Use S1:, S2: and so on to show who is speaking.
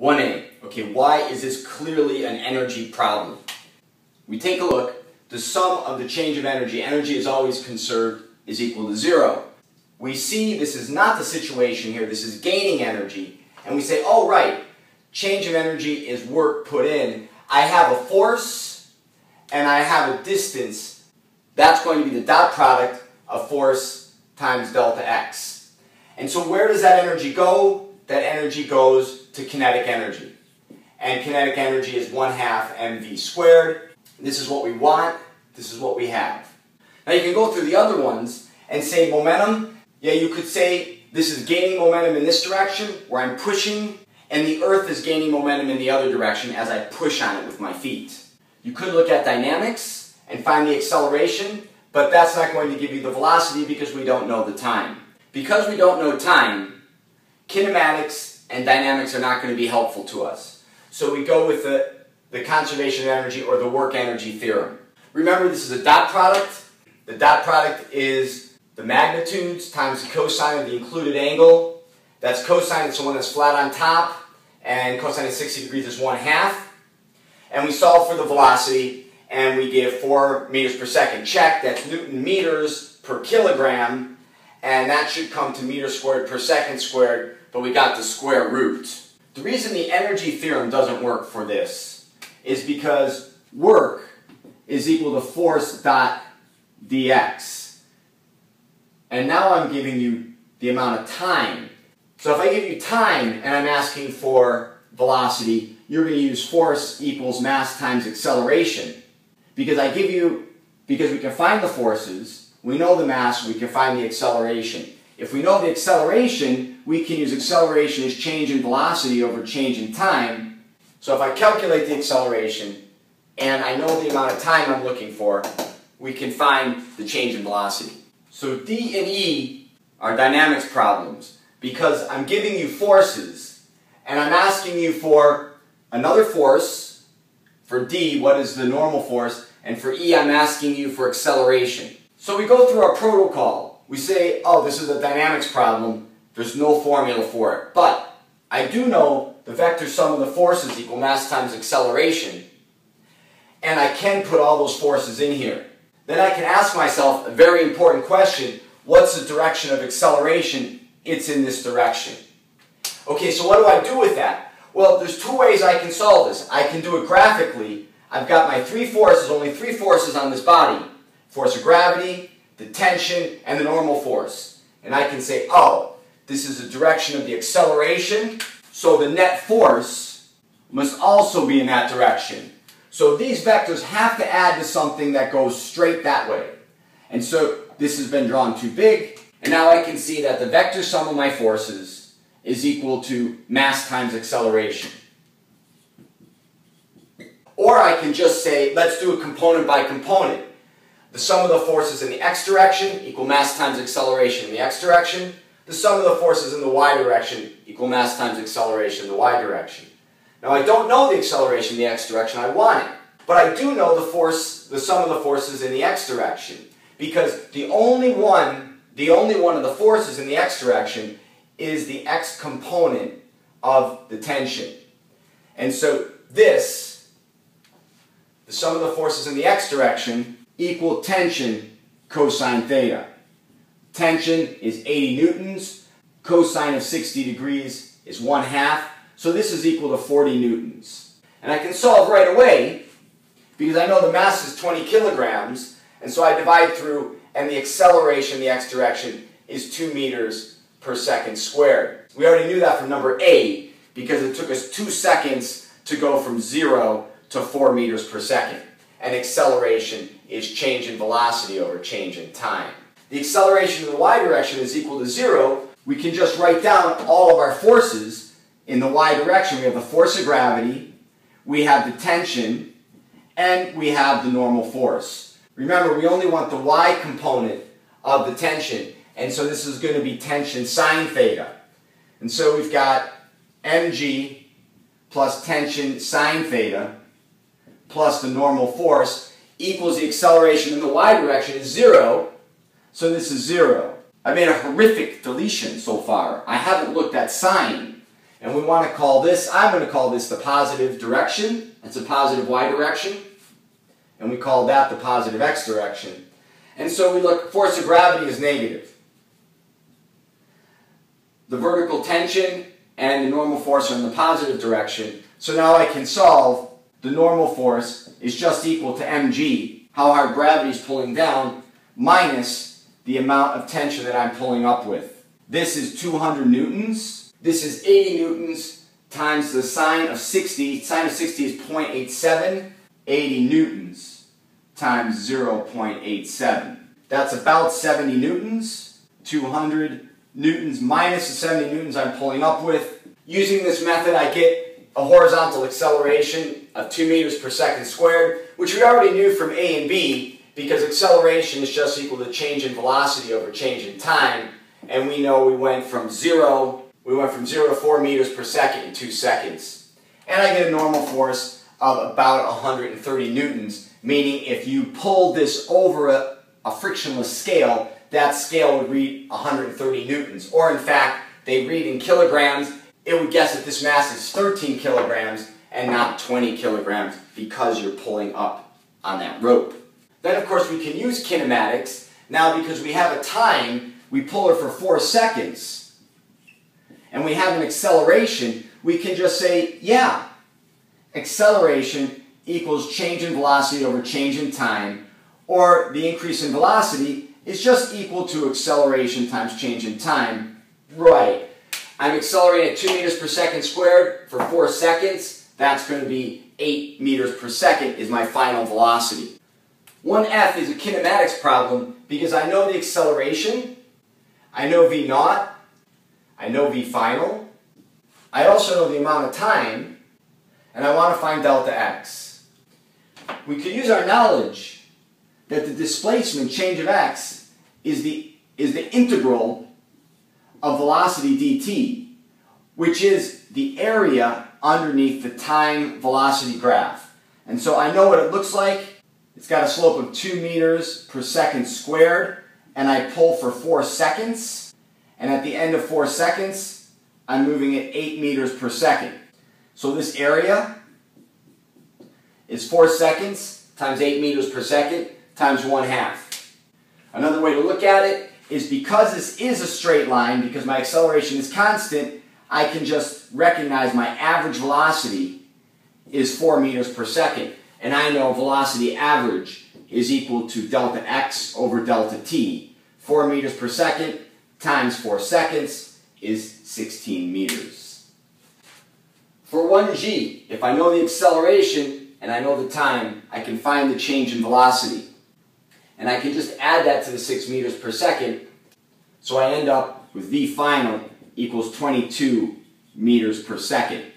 S1: 1a. Okay, why is this clearly an energy problem? We take a look. The sum of the change of energy, energy is always conserved, is equal to zero. We see this is not the situation here, this is gaining energy, and we say, oh right, change of energy is work put in. I have a force and I have a distance. That's going to be the dot product of force times delta x. And so where does that energy go? That energy goes to kinetic energy. And kinetic energy is 1 half mv squared. This is what we want. This is what we have. Now you can go through the other ones and say momentum. Yeah, you could say this is gaining momentum in this direction where I'm pushing and the earth is gaining momentum in the other direction as I push on it with my feet. You could look at dynamics and find the acceleration, but that's not going to give you the velocity because we don't know the time. Because we don't know time, kinematics and dynamics are not going to be helpful to us. So we go with the, the conservation of energy or the work energy theorem. Remember this is a dot product. The dot product is the magnitudes times the cosine of the included angle. That's cosine, it's the one that's flat on top, and cosine of 60 degrees is 1 half. And we solve for the velocity, and we get 4 meters per second. Check, that's Newton meters per kilogram, and that should come to meters squared per second squared, but we got the square root. The reason the energy theorem doesn't work for this is because work is equal to force dot dx. And now I'm giving you the amount of time. So if I give you time and I'm asking for velocity, you're going to use force equals mass times acceleration. Because I give you, because we can find the forces, we know the mass, we can find the acceleration. If we know the acceleration, we can use acceleration as change in velocity over change in time. So if I calculate the acceleration, and I know the amount of time I'm looking for, we can find the change in velocity. So D and E are dynamics problems because I'm giving you forces and I'm asking you for another force. For D, what is the normal force? And for E, I'm asking you for acceleration. So we go through our protocol. We say, oh, this is a dynamics problem. There's no formula for it. But I do know the vector sum of the forces equal mass times acceleration and I can put all those forces in here. Then I can ask myself a very important question. What's the direction of acceleration? It's in this direction. Okay, so what do I do with that? Well, there's two ways I can solve this. I can do it graphically. I've got my three forces, only three forces on this body. Force of gravity, the tension, and the normal force. And I can say, oh, this is the direction of the acceleration, so the net force must also be in that direction. So these vectors have to add to something that goes straight that way. And so this has been drawn too big, and now I can see that the vector sum of my forces is equal to mass times acceleration. Or I can just say, let's do a component by component. The sum of the forces in the x direction equal mass times acceleration in the x direction. The sum of the forces in the y direction equal mass times acceleration in the y direction. Now I don't know the acceleration in the x direction, I want it. But I do know the force, the sum of the forces in the x direction. Because the only one, the only one of the forces in the x direction is the x component of the tension. And so this, the sum of the forces in the x direction, equal tension cosine theta. Tension is 80 newtons. Cosine of 60 degrees is 1 half. So this is equal to 40 newtons. And I can solve right away because I know the mass is 20 kilograms, and so I divide through, and the acceleration in the x direction is 2 meters per second squared. We already knew that from number 8 because it took us 2 seconds to go from 0 to 4 meters per second. And acceleration is change in velocity over change in time. The acceleration in the y direction is equal to 0. We can just write down all of our forces in the y direction, we have the force of gravity, we have the tension, and we have the normal force. Remember, we only want the y component of the tension, and so this is going to be tension sine theta. And so we've got mg plus tension sine theta plus the normal force equals the acceleration in the y direction is zero, so this is zero. I made a horrific deletion so far. I haven't looked at sine And we want to call this, I'm going to call this the positive direction. That's a positive y direction. And we call that the positive x direction. And so we look, force of gravity is negative. The vertical tension and the normal force are in the positive direction. So now I can solve the normal force is just equal to mg, how hard gravity is pulling down, minus the amount of tension that I'm pulling up with. This is 200 newtons. This is 80 newtons times the sine of 60. Sine of 60 is 0.87. 80 newtons times 0.87. That's about 70 newtons. 200 newtons minus the 70 newtons I'm pulling up with. Using this method, I get a horizontal acceleration of 2 meters per second squared, which we already knew from A and B, because acceleration is just equal to change in velocity over change in time, and we know we went from 0, we went from 0 to 4 meters per second in 2 seconds. And I get a normal force of about 130 newtons, meaning if you pulled this over a, a frictionless scale, that scale would read 130 newtons. Or in fact, they read in kilograms, it would guess that this mass is 13 kilograms and not 20 kilograms because you're pulling up on that rope. Then of course we can use kinematics. Now because we have a time, we pull it for 4 seconds, and we have an acceleration, we can just say, yeah, acceleration equals change in velocity over change in time, or the increase in velocity is just equal to acceleration times change in time. Right. I'm accelerating at 2 meters per second squared for 4 seconds. That's going to be 8 meters per second is my final velocity. 1F is a kinematics problem because I know the acceleration, I know V naught, I know V final, I also know the amount of time, and I want to find delta x. We could use our knowledge that the displacement, change of x, is the, is the integral of velocity dt, which is the area underneath the time velocity graph. And so I know what it looks like. It's got a slope of 2 meters per second squared, and I pull for 4 seconds. And at the end of 4 seconds, I'm moving at 8 meters per second. So this area is 4 seconds times 8 meters per second times 1 half. Another way to look at it is because this is a straight line, because my acceleration is constant, I can just recognize my average velocity is 4 meters per second. And I know velocity average is equal to delta x over delta t. 4 meters per second times 4 seconds is 16 meters. For 1g, if I know the acceleration and I know the time, I can find the change in velocity. And I can just add that to the 6 meters per second. So I end up with V final equals 22 meters per second.